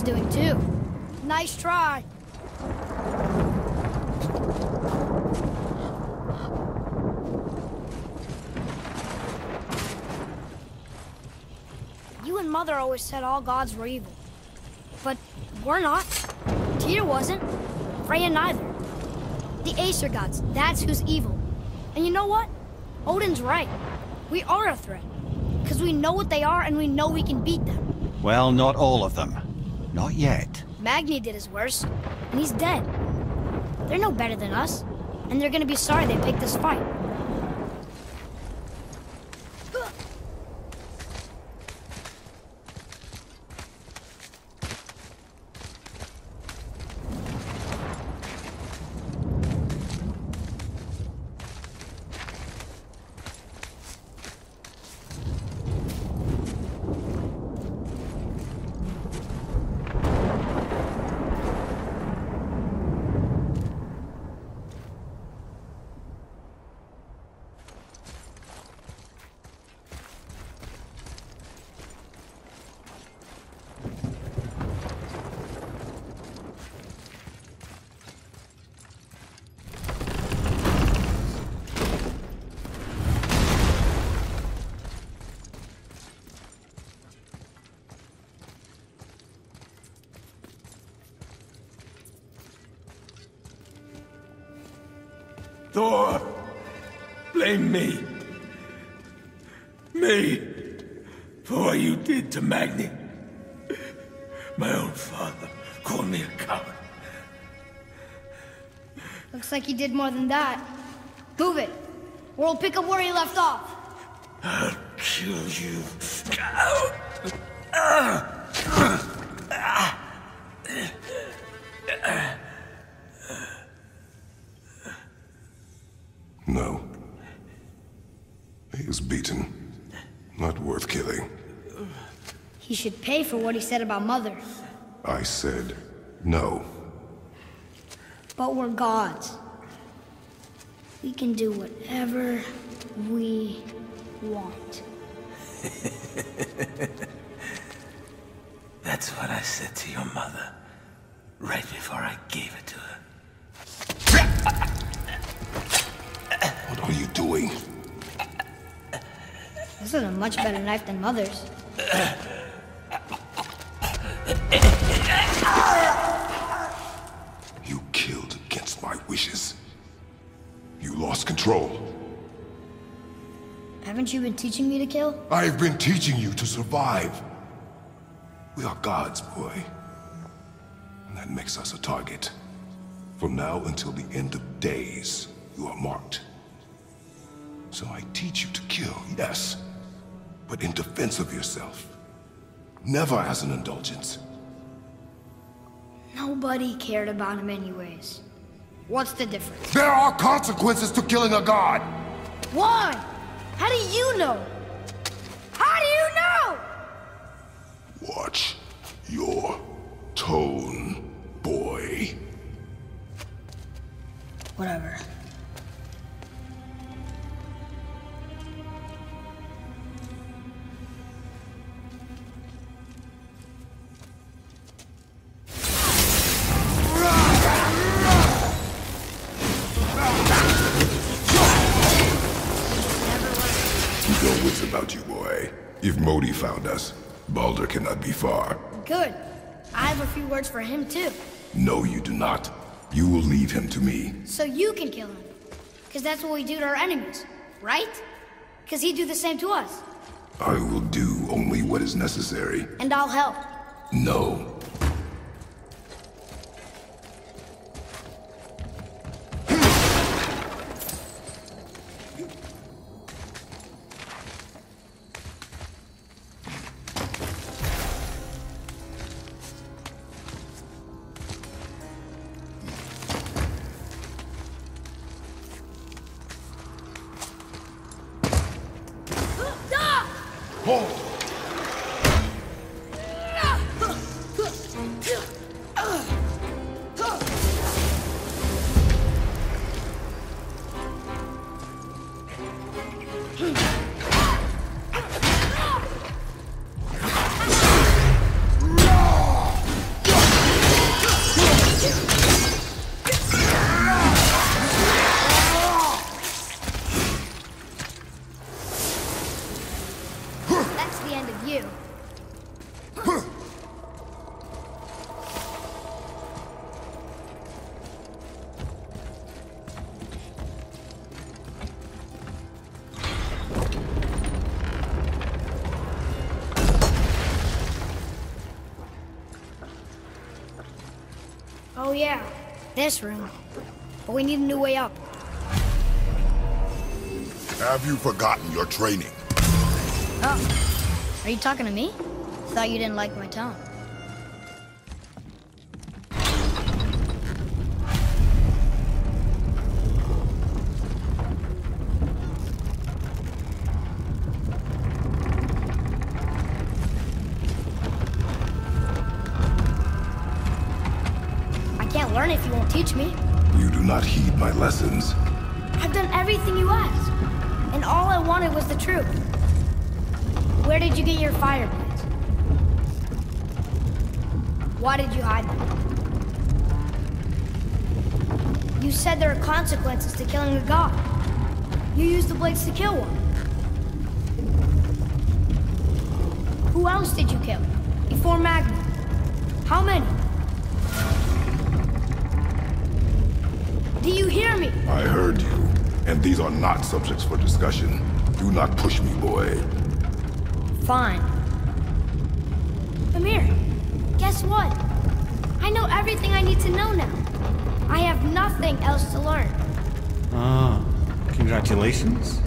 Doing too. Nice try. You and Mother always said all gods were evil. But we're not. Tyr wasn't. Freya neither. The Aesir gods, that's who's evil. And you know what? Odin's right. We are a threat. Because we know what they are and we know we can beat them. Well, not all of them. Not yet. Magni did his worst, and he's dead. They're no better than us, and they're gonna be sorry they picked this fight. Thor, blame me. Me. For what you did to Magni. My own father called me a coward. Looks like he did more than that. Move it, or we'll pick up where he left off. I'll kill you. No. He is beaten. Not worth killing. He should pay for what he said about Mother. I said no. But we're gods. We can do whatever we want. That's what I said to your mother. Right before I gave it doing? This is a much better knife than Mother's. You killed against my wishes. You lost control. Haven't you been teaching me to kill? I've been teaching you to survive. We are gods, boy. And that makes us a target. From now until the end of days, you are marked. So I teach you to kill, yes. But in defense of yourself. Never as an indulgence. Nobody cared about him anyways. What's the difference? There are consequences to killing a god! Why? How do you know? How do you know? Watch your tone, boy. Whatever. Modi found us, Balder cannot be far. Good. I have a few words for him too. No, you do not. You will leave him to me. So you can kill him. Because that's what we do to our enemies, right? Because he'd do the same to us. I will do only what is necessary. And I'll help. No. The end of you. Oh yeah, this room. But we need a new way up. Have you forgotten your training? Oh, are you talking to me? Thought you didn't like my tone. I can't learn if you won't teach me. You do not heed my lessons. I've done everything you asked. And all I wanted was the truth. Where did you get your fire blades? Why did you hide them? You said there are consequences to killing a god. You used the blades to kill one. Who else did you kill? Before Magni? How many? Do you hear me? I heard you, and these are not subjects for discussion. Do not push me, boy. Fine. Mimir, guess what? I know everything I need to know now. I have nothing else to learn. Ah, congratulations.